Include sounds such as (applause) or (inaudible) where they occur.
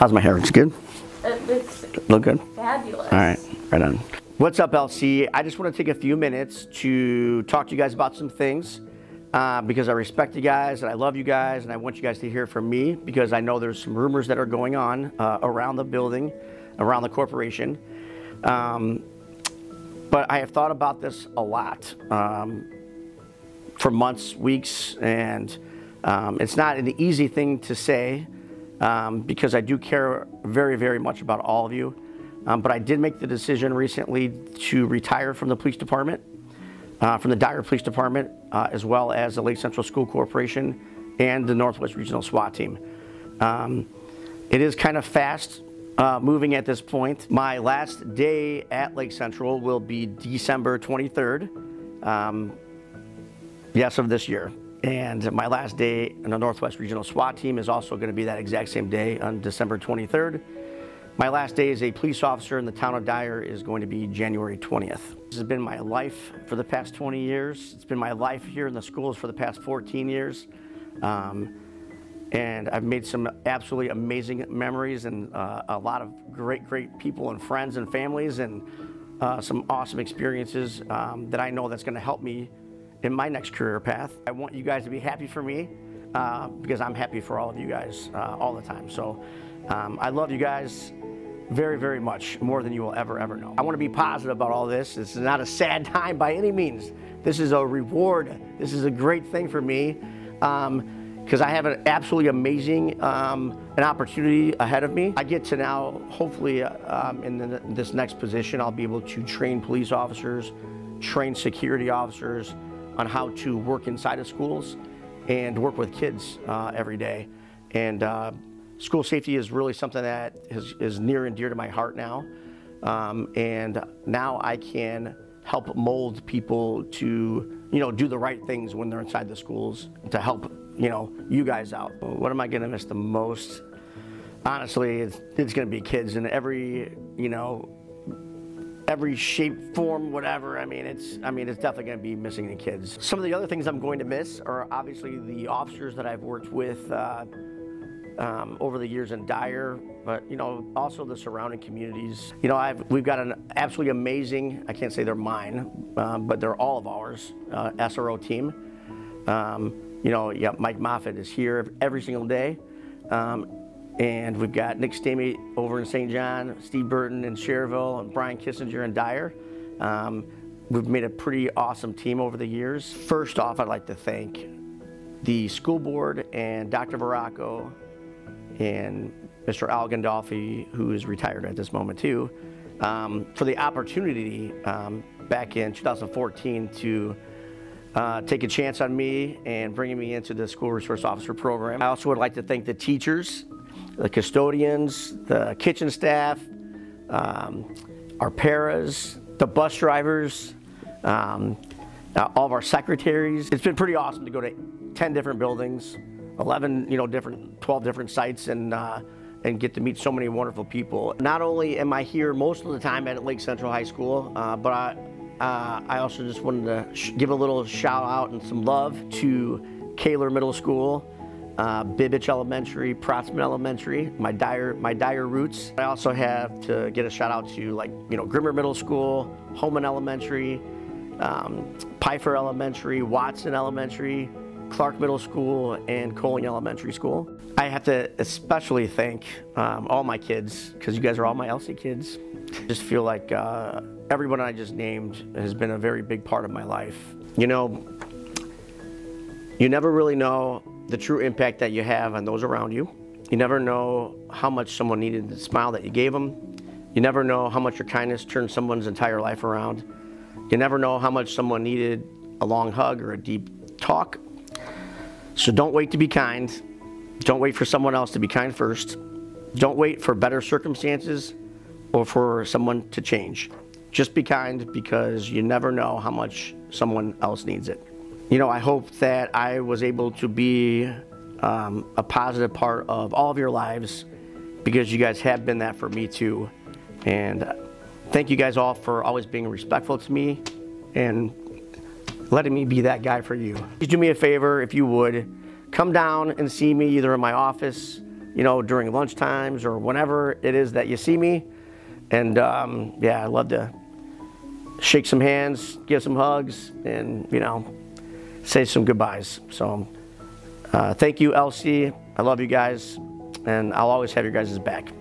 How's my hair? It's good? It's Look good? fabulous. All right, right on. What's up, LC? I just want to take a few minutes to talk to you guys about some things uh, because I respect you guys and I love you guys and I want you guys to hear from me because I know there's some rumors that are going on uh, around the building, around the corporation. Um, but I have thought about this a lot um, for months, weeks, and um, it's not an easy thing to say um, because I do care very, very much about all of you. Um, but I did make the decision recently to retire from the police department, uh, from the Dyer Police Department, uh, as well as the Lake Central School Corporation and the Northwest Regional SWAT team. Um, it is kind of fast uh, moving at this point. My last day at Lake Central will be December 23rd, um, yes, of this year. And my last day in the Northwest Regional SWAT team is also going to be that exact same day on December 23rd. My last day as a police officer in the town of Dyer is going to be January 20th. This has been my life for the past 20 years. It's been my life here in the schools for the past 14 years. Um, and I've made some absolutely amazing memories and uh, a lot of great, great people and friends and families and uh, some awesome experiences um, that I know that's going to help me in my next career path. I want you guys to be happy for me uh, because I'm happy for all of you guys uh, all the time. So um, I love you guys very, very much, more than you will ever, ever know. I want to be positive about all this. This is not a sad (laughs) time by any means. This is a reward. This is a great thing for me because um, I have an absolutely amazing um, an opportunity ahead of me. I get to now, hopefully, uh, um, in, the, in this next position, I'll be able to train police officers, train security officers on how to work inside of schools and work with kids uh, every day. And uh, school safety is really something that is, is near and dear to my heart now. Um, and now I can help mold people to, you know, do the right things when they're inside the schools to help, you know, you guys out. What am I going to miss the most? Honestly, it's, it's going to be kids And every, you know, every shape, form, whatever. I mean, it's I mean, it's definitely going to be missing the kids. Some of the other things I'm going to miss are obviously the officers that I've worked with. Uh, um, over the years in Dyer, but you know also the surrounding communities. You know I've, we've got an absolutely amazing. I can't say they're mine, um, but they're all of ours. Uh, SRO team. Um, you know, yeah, Mike Moffat is here every single day, um, and we've got Nick Stamey over in St. John, Steve Burton in Schererville, and Brian Kissinger in Dyer. Um, we've made a pretty awesome team over the years. First off, I'd like to thank the school board and Dr. Veracco and Mr. Al Gandolfi, who is retired at this moment too, um, for the opportunity um, back in 2014 to uh, take a chance on me and bringing me into the school resource officer program. I also would like to thank the teachers, the custodians, the kitchen staff, um, our paras, the bus drivers, um, uh, all of our secretaries. It's been pretty awesome to go to 10 different buildings, 11, you know, different, 12 different sites and, uh, and get to meet so many wonderful people. Not only am I here most of the time at Lake Central High School, uh, but I, uh, I also just wanted to give a little shout out and some love to Kahler Middle School, uh, Elementary, Protsman Elementary, my Dyer, my Dyer roots. I also have to get a shout out to like, you know, Grimmer Middle School, Homan Elementary, um, Peifer Elementary, Watson Elementary, Clark Middle School, and Kolling Elementary School. I have to especially thank um, all my kids, because you guys are all my LC kids. Just feel like uh, everyone I just named has been a very big part of my life. You know, you never really know the true impact that you have on those around you. You never know how much someone needed the smile that you gave them. You never know how much your kindness turned someone's entire life around. You never know how much someone needed a long hug or a deep talk. So don't wait to be kind. Don't wait for someone else to be kind first. Don't wait for better circumstances or for someone to change. Just be kind because you never know how much someone else needs it. You know, I hope that I was able to be um, a positive part of all of your lives because you guys have been that for me too. And thank you guys all for always being respectful to me and letting me be that guy for you. Please do me a favor if you would come down and see me either in my office you know, during lunch times or whenever it is that you see me. And um, yeah, I love to shake some hands, give some hugs, and you know, say some goodbyes. So uh, thank you, LC. I love you guys, and I'll always have your guys' back.